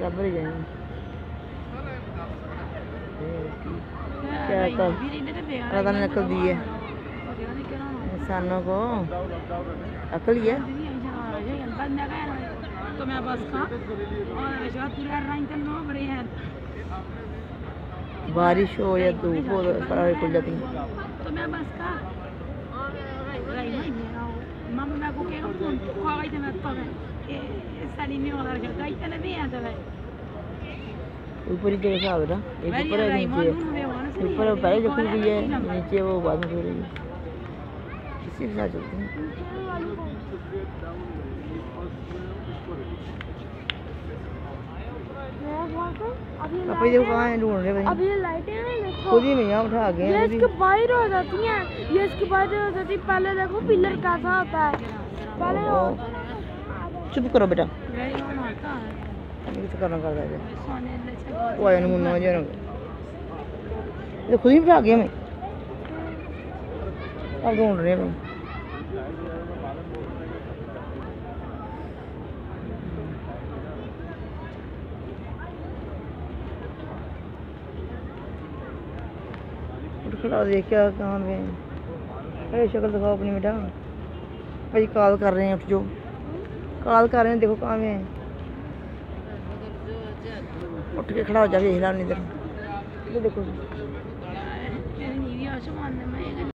Rubber جائیں کیا پتہ نہیں عقل دی ہے انسانوں کو عقل ہی ہے تو میں بس کھا اور رشوت پورے رائن کرنا بڑے ہیں بارش ہو یا دھوپ ہو سارے کھل جاتی ہیں۔ اوپر ہی جگہ سے آ نا اوپر ہے نیچے۔ اوپر پہلے جو کھل گئی ہے نیچے وہ بعد میں کھل رہی ہے۔ کسی کے ساتھ چلتے ہیں؟ ابھی دیکھو کہاں ہیں ڈھونڈ رہے اب یہ لائٹیں ہیں دیکھو خود ہی میں یہاں اٹھا گئے یہ اس کے باہر ہو جاتی ہیں یہ اس کے باہر ہو جاتی پہلے دیکھو پلر کیسا ہوتا ہے پہلے چپ کرو بیٹا کچھ کرنا کر دے وہ آیا نمون نہ جانا یہ خود ہی بٹھا گیا میں اب ڈھونڈ رہے ہیں کھلا دیکھ کیا کہاں پہ ارے شکل دکھاؤ اپنی بیٹا بھائی کال کر رہے ہیں اٹھ جو کال کر رہے ہیں دیکھو کہاں پہ اٹھ کے کھڑا ہو جا دیکھ ادھر دیکھو